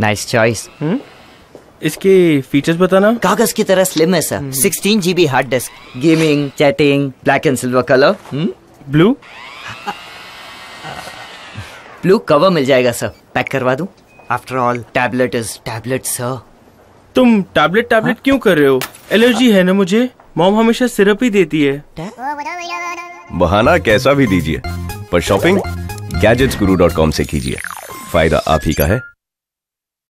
Nice choice hmm? इसके features बताना। कागज़ की तरह स्लिम है sir sixteen GB hard disk gaming chatting black and silver colour blue blue cover मिल जाएगा सर पैक करवा दूँ? After all tablet is tablet sir तुम टैबलेट टैबलेट क्यों कर रहे हो? एलर्जी है ना मुझे? मॉम हमेशा सिरप ही देती है। बहाना कैसा भी दीजिए पर shopping gadgets Guru dot com से कीजिए। फ़ायदा आप ही का है।